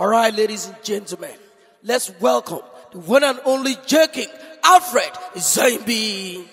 All right, ladies and gentlemen, let's welcome the one and only J King Alfred Zaimbi.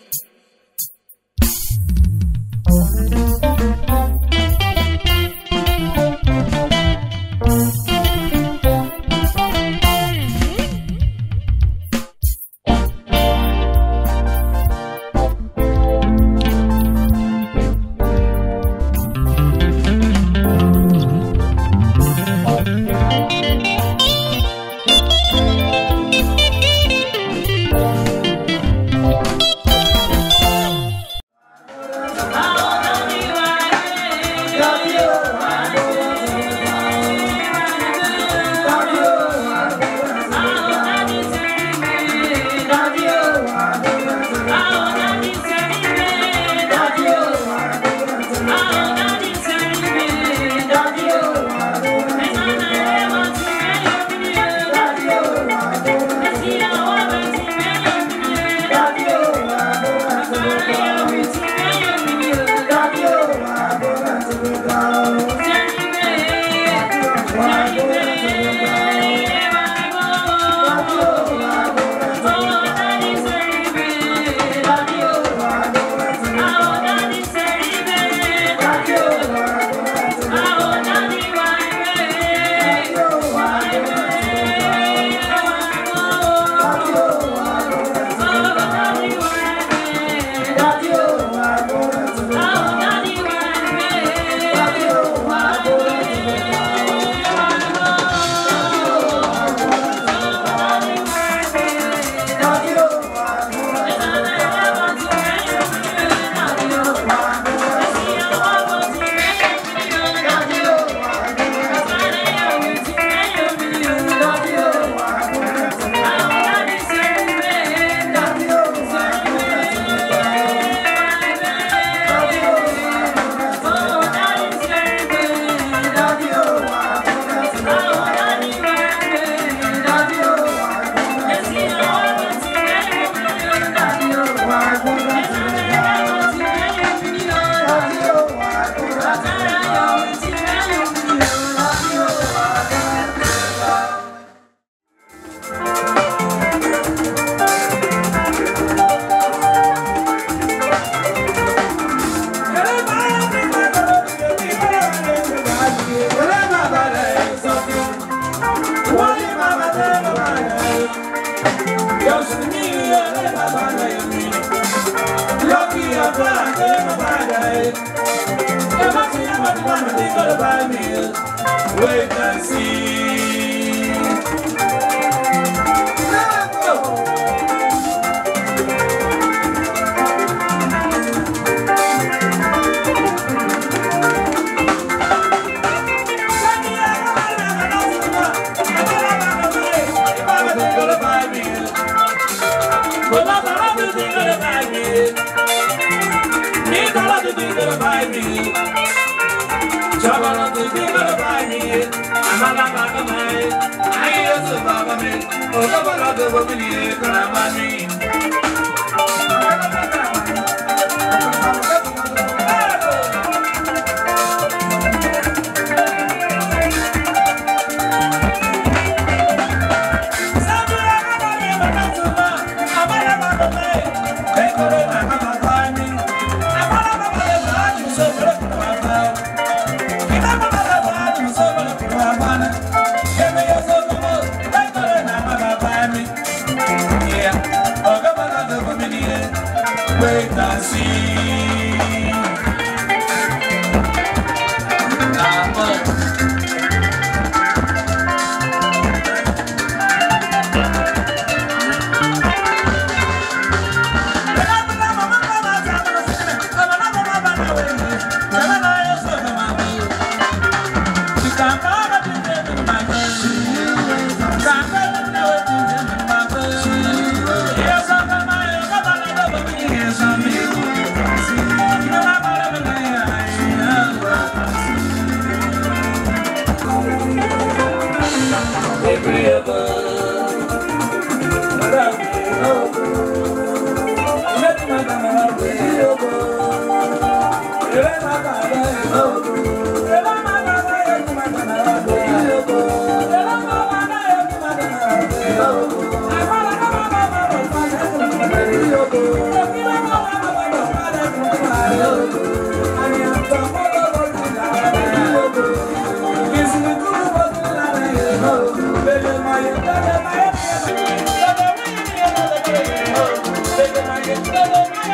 Está dominando.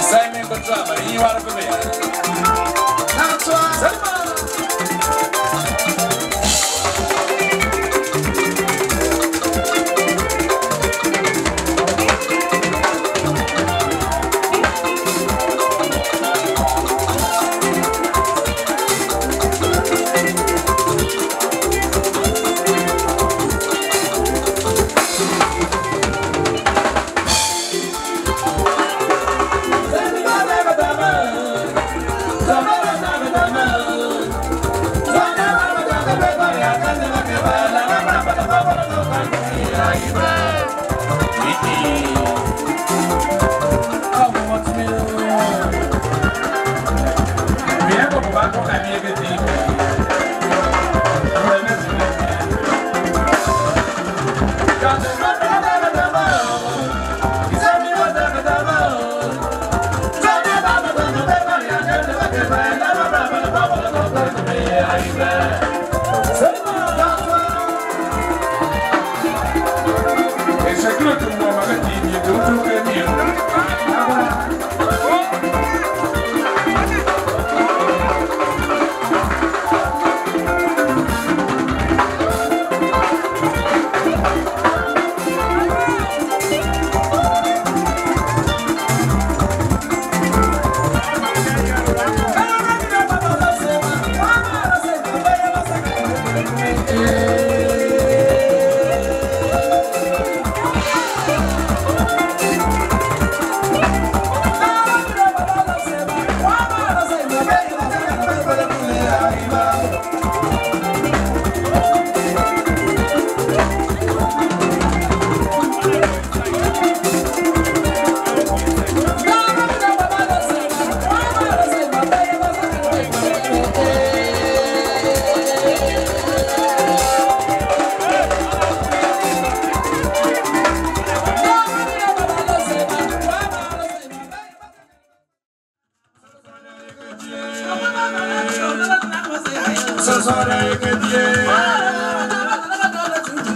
Simon Batrama, you are the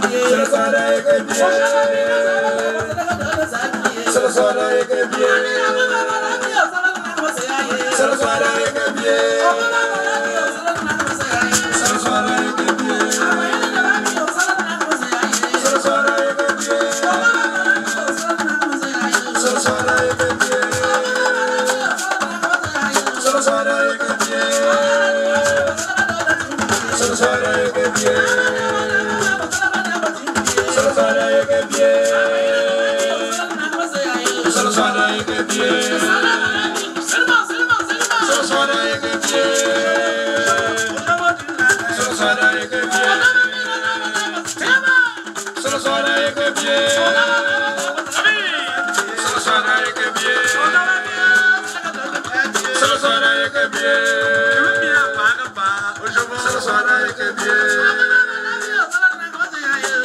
Sala sala ekebie, sala sala ekebie, sala sala ekebie, sala sala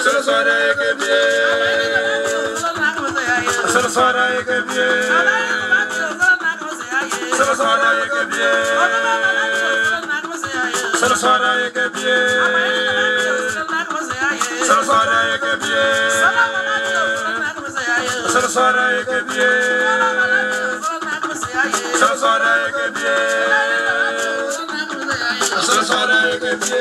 Solo solo. Sarasara yekebye. Sarasara yekebye. Sarasara yekebye. Sarasara yekebye. Sarasara yekebye. Sarasara yekebye. Sarasara yekebye.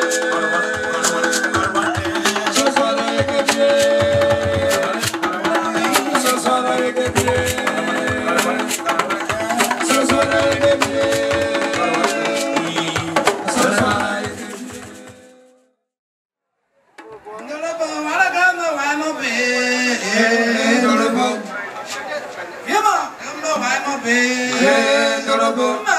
yeah Dorobo.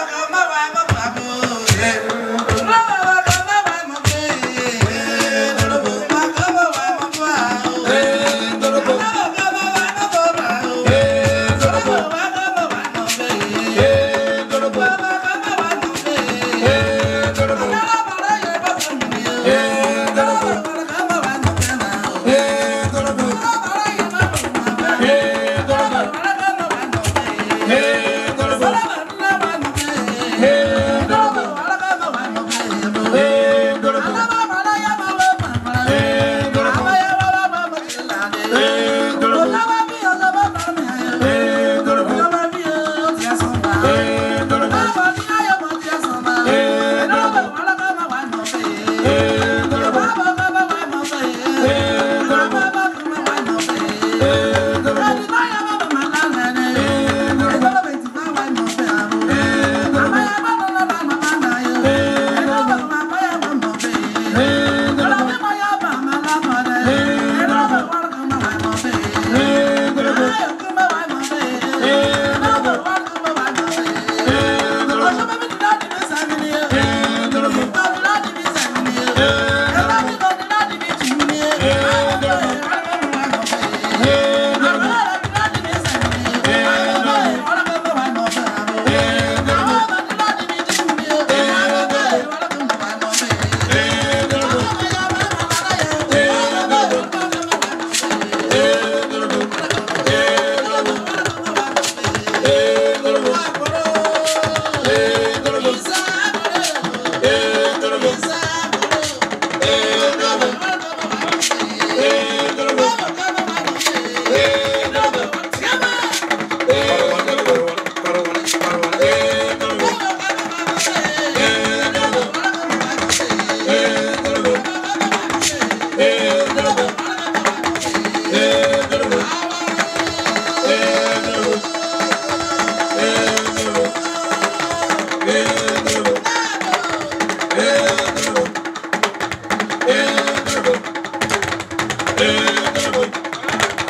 Aida.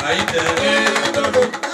Aida. Aida.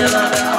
Yeah.